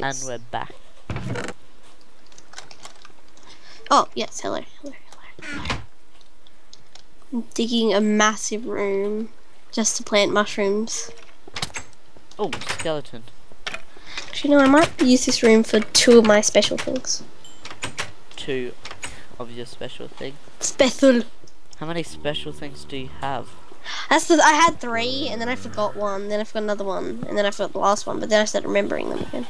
Yes. And we're back. Oh, yes, hello, hello, hello. I'm digging a massive room just to plant mushrooms. Oh, skeleton. Actually, no, I might use this room for two of my special things. Two of your special things. Special. How many special things do you have? That's the. I had three, and then I forgot one. Then I forgot another one, and then I forgot the last one. But then I started remembering them again.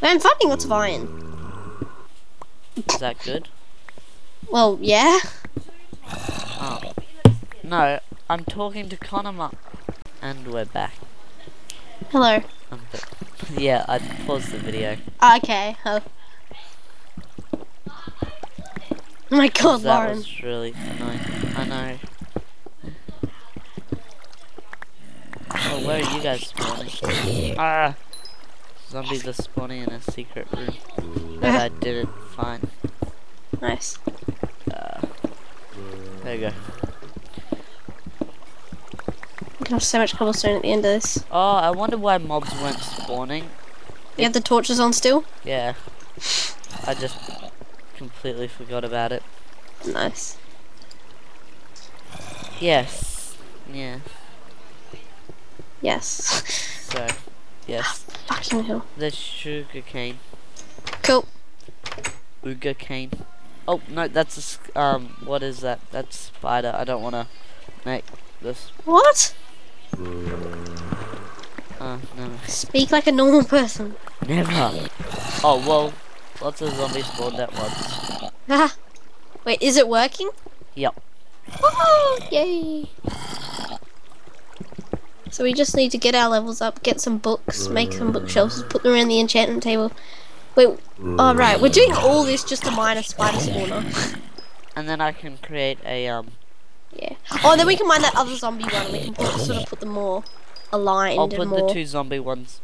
But I'm finding lots of iron. Is that good? Well, yeah. Oh. No, I'm talking to Connor. And we're back. Hello. Yeah, I paused the video. Okay. Oh. Oh my God, that Lauren. was really annoying. I know. Oh, where are you guys spawning? Ah! Zombies are spawning in a secret room that I didn't find. Nice. Uh, there you go. We can have so much cobblestone at the end of this. Oh, I wonder why mobs weren't spawning. You have the torches on still? Yeah. I just completely forgot about it. Nice. Yes. Yeah. Yes. So, yes. Fucking hell. There's sugar cane. Cool. Uga cane. Oh, no, that's a, um, what is that? That's spider. I don't want to make this. What? Uh, no. Speak like a normal person. Never. Oh, well, lots of zombies spawned at once. Wait, is it working? Yep. Oh, yay. So we just need to get our levels up, get some books, make some bookshelves, put them around the enchantment table. Wait, oh right, we're doing all this just to mine a spider spawner. And then I can create a, um, yeah. Oh, then we can mine that other zombie one and we can put, sort of put them more aligned I'll put more. the two zombie ones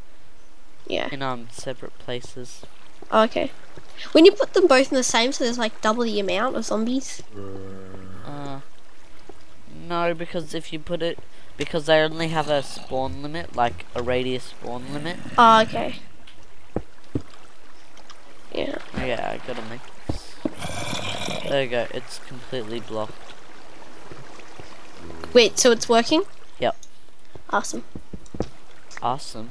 Yeah. in, um, separate places. Oh, okay. When you put them both in the same, so there's like double the amount of zombies. Uh, no, because if you put it, because they only have a spawn limit, like a radius spawn limit. Oh, okay. Yeah. Yeah, I gotta make this. There you go, it's completely blocked. Wait, so it's working? Yep. Awesome. Awesome.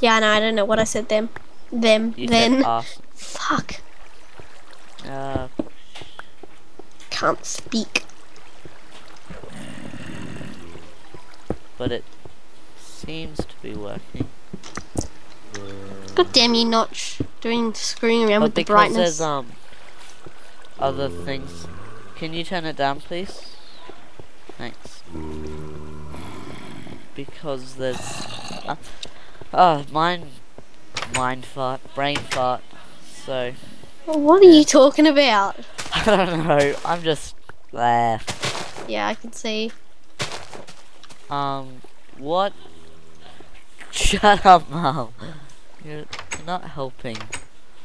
Yeah, no, I don't know what I said them. Them. You then. awesome. Fuck. Uh, Can't speak. But it seems to be working. God damn you, Notch. Doing screwing around But with the because brightness. there's um other things, can you turn it down, please? Thanks. Because there's uh, oh mind mind fart, brain fart. So What are you talking about? I don't know. I'm just there. Yeah, I can see. Um, what? Shut up, Mom. You're not helping.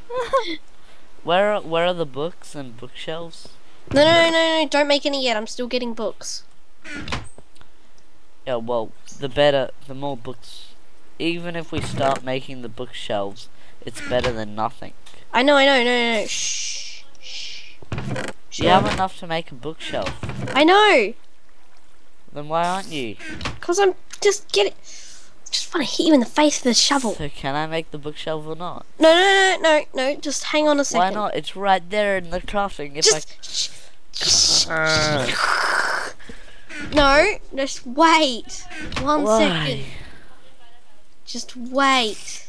where are, where are the books and bookshelves? No, no, no, no, no, don't make any yet. I'm still getting books. Yeah, well, the better, the more books. Even if we start making the bookshelves, it's better than nothing. I know, I know, no, no, no. Shh. Shh. Do you have enough to make a bookshelf? I know. Then why aren't you? Because I'm just getting. Just want to hit you in the face with a shovel. So can I make the bookshelf or not? No, no, no, no, no. Just hang on a second. Why not? It's right there in the crafting. If Just. I. No, just wait. One Why? second. Just wait.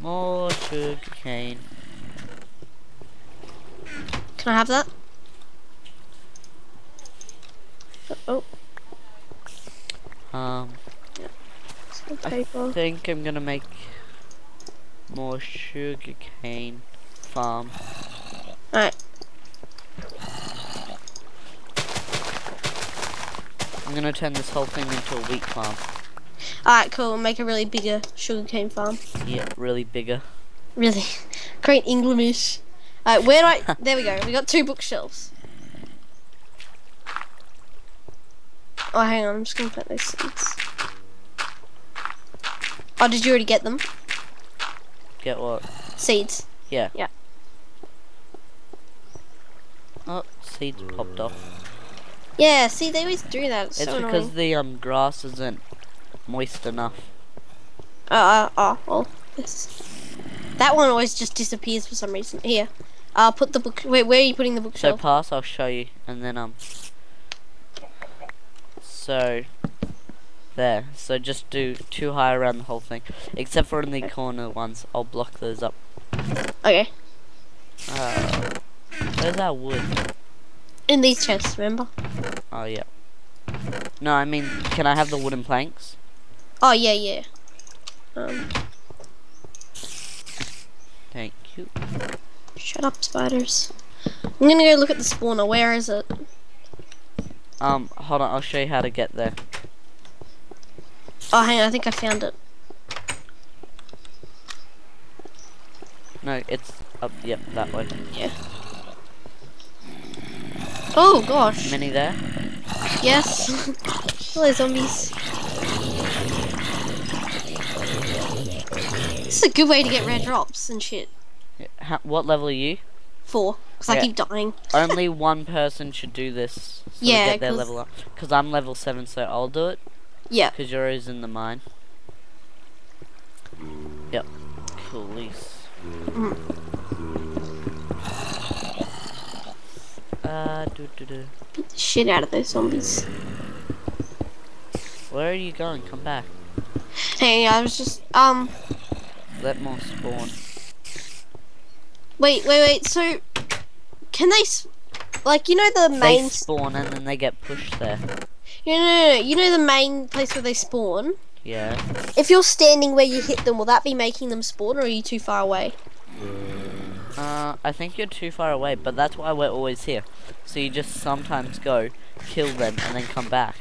More sugar cane. Can I have that? Oh, Um, some I think I'm gonna make more sugar cane farm. Alright. I'm gonna turn this whole thing into a wheat farm. Alright, cool. We'll Make a really bigger sugarcane farm. Yeah, really bigger. Really. Great English. Alright, where do I. there we go. We got two bookshelves. Oh, hang on. I'm just gonna put those seeds. Oh, did you already get them? Get what? Seeds. Yeah. Yeah. Oh, seeds popped off. Yeah, see, they always do that. It's, It's so because annoying. the um grass isn't moist enough. Uh, uh, oh, well, this. That one always just disappears for some reason. Here, I'll put the book. Wait, where are you putting the bookshelf? So pass, I'll show you, and then um. So. There. So just do too high around the whole thing, except for in the corner ones. I'll block those up. Okay, Uh, where's our wood? in these chests, remember? Oh yeah. No, I mean, can I have the wooden planks? Oh yeah, yeah. Um, Thank you. shut up, spiders. I'm gonna go look at the spawner. Where is it? Um, hold on, I'll show you how to get there. Oh, hang on, I think I found it. No, it's up. Yep, that way. Yeah. Oh gosh. Mini there. Yes. Hello, zombies. This is a good way to get rare drops and shit. Ha- what level are you? Four, because I keep dying. Only one person should do this. So Yeah, get their level up. Because I'm level 7, so I'll do it. Yeah. Because you're always in the mine. Yep. Police. Uh, do, do, do. Beat the shit out of those zombies. Where are you going? Come back. Hey, I was just um. Let more spawn. Wait, wait, wait. So, can they, like, you know the main, s- spawn and then they get pushed there. you know, you know the main place where they spawn. Yeah. If you're standing where you hit them, will that be making them spawn, or are you too far away? Uh, I think you're too far away, but that's why we're always here. So you just sometimes go, kill them, and then come back.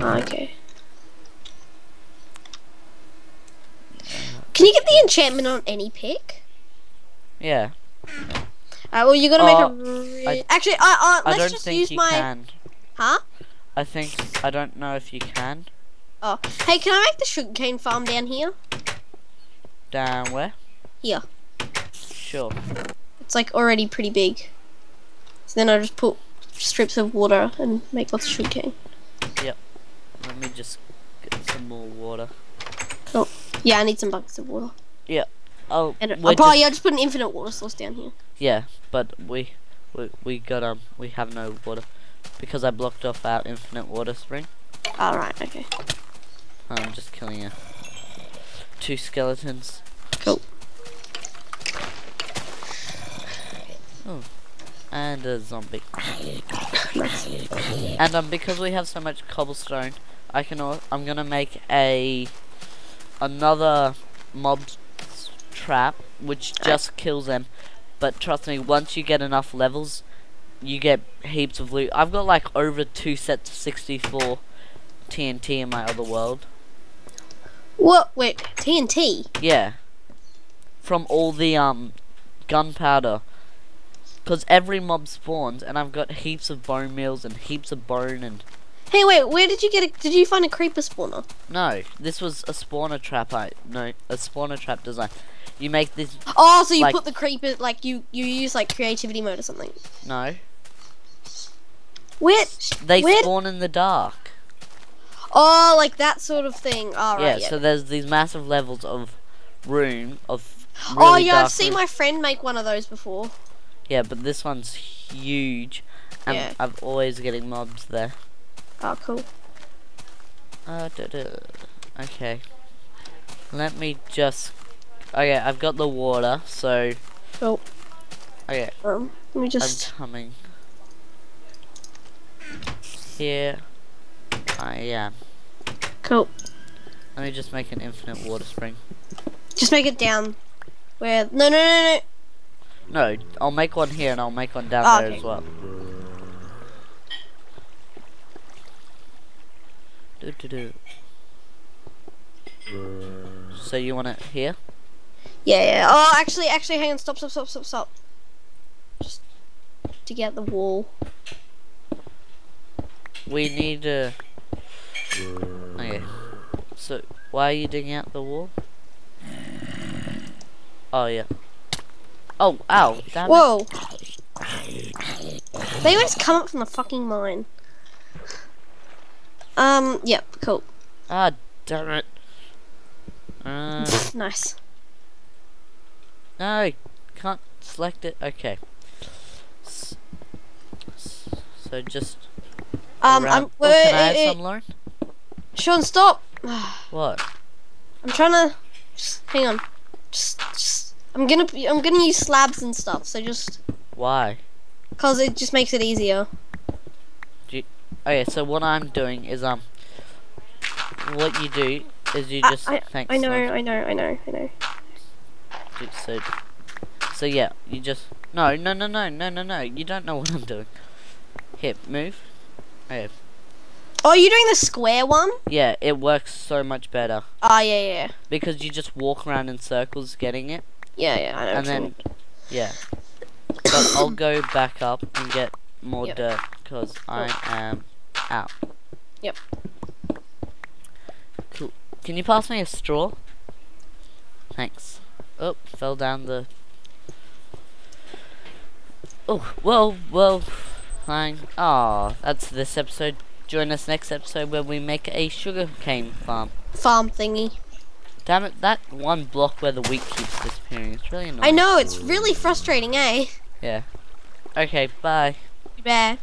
Ah, okay. Can you get the enchantment on any pick? Yeah. Uh, well, you're gonna make Uh, a. Re- I- Actually, uh, uh, let's don't just think use you my. can. Huh? I think I don't know if you can. Oh, hey, can I make the sugarcane farm down here? Down where? Here. Sure. It's like already pretty big. So then I just put strips of water and make lots of sugarcane. Yep. Let me just get some more water. Oh, yeah, I need some buckets of water. Yeah. Oh, And I'll probably just- I'll just put an infinite water source down here. Yeah, but we, we we got um we have no water because I blocked off our infinite water spring. Alright, okay. I'm just killing you. Two skeletons. Cool. Oh, and a zombie. And um, because we have so much cobblestone, I can. I'm gonna make a another mob trap, which just kills them. But trust me, once you get enough levels, you get heaps of loot. I've got like over two sets of 64 TNT in my other world. What? Wait, TNT? Yeah. From all the um gunpowder. Cause every mob spawns, and I've got heaps of bone meals and heaps of bone and Hey, wait, where did you get a. Did you find a creeper spawner? No, this was a spawner trap. I no, a spawner trap design. You make this. Oh, so you Like- put the creeper. Like, you, you use, like, creativity mode or something. No, Where. they Where- spawn in the dark. Oh, like that sort of thing. Oh, yeah, right, yeah. so there's these massive levels of room of. Oh, really oh, yeah, I've seen room. my friend make one of those before. Yeah, but this one's huge, and Yeah. I'm always getting mobs there. Oh, cool. Uh, duh, duh. Okay. Let me just. Okay, I've got the water, so. Cool. Okay, Um, let me just. I'm coming. Here I am. Cool. Let me just make an infinite water spring. Just make it down. Where? No, no, no, no. No, I'll make one here and I'll make one down Oh, there okay. as well. Do, do, do. So you want it here? Yeah, yeah. Oh, actually, actually, hang on. Stop, stop, stop, stop, stop. Just to get the wall. We need uh, to. Okay. So, why are you digging out the wall? Oh, yeah. Oh, ow. Damn it. Whoa. They always come up from the fucking mine. Um, yep, cool. Ah, damn it. Uh, nice. no, can't select it. Okay. S- s- So just Um, around- I'm. oh, Wait, can I have some, Lauren? Sean, stop. What? I'm trying to. Just hang on. Just, just. I'm gonna. I'm gonna use slabs and stuff. So just, Why? cause it just makes it easier. Okay, so what I'm doing is um, what you do is you I- just I, thanks. I know. Lauren. I know. I know. I know. Do- So, so yeah, you just no, no, no, no, no, no, no. You don't know what I'm doing. Here, move. Okay. Oh, you're doing the square one? Yeah, it works so much better Ah, yeah, yeah, yeah. because you just walk around in circles getting it, Yeah, yeah. I know. and then mean. yeah. But I'll go back up and get more Yep. dirt because I am out. Yep. Cool. Can you pass me a straw? Thanks. Oh, fell down the. Oh, well, well, fine. Ah, that's this episode. Join us next episode where we make a sugarcane farm. farm thingy. Damn it, that one block where the wheat keeps disappearing. It's really annoying. I know it's really frustrating, eh? Yeah. Okay, bye. Bear.